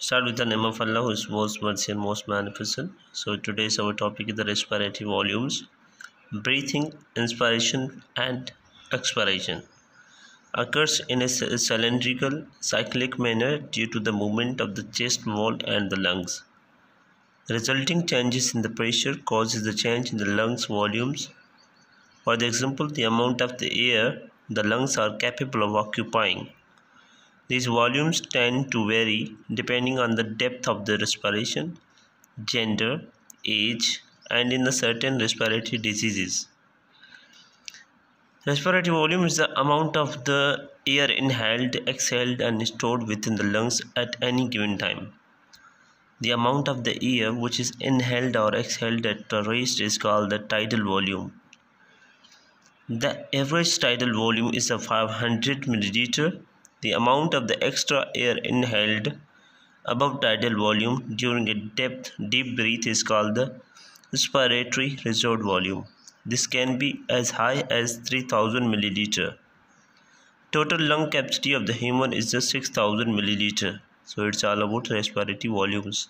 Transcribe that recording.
Start with the name of Allah who is most mercy and most magnificent. So today's our topic is the respiratory volumes. Breathing, inspiration and expiration occurs in a cylindrical cyclic manner due to the movement of the chest wall and the lungs. Resulting changes in the pressure causes the change in the lungs volumes. For example, the amount of the air the lungs are capable of occupying these volumes tend to vary depending on the depth of the respiration, gender, age, and in the certain respiratory diseases. Respiratory volume is the amount of the air inhaled, exhaled, and stored within the lungs at any given time. The amount of the air which is inhaled or exhaled at rest is called the tidal volume. The average tidal volume is a 500 milliliter the amount of the extra air inhaled above tidal volume during a depth deep breath is called the respiratory reserve volume. This can be as high as 3000 milliliter. Total lung capacity of the human is just 6000 milliliter. So it's all about respiratory volumes.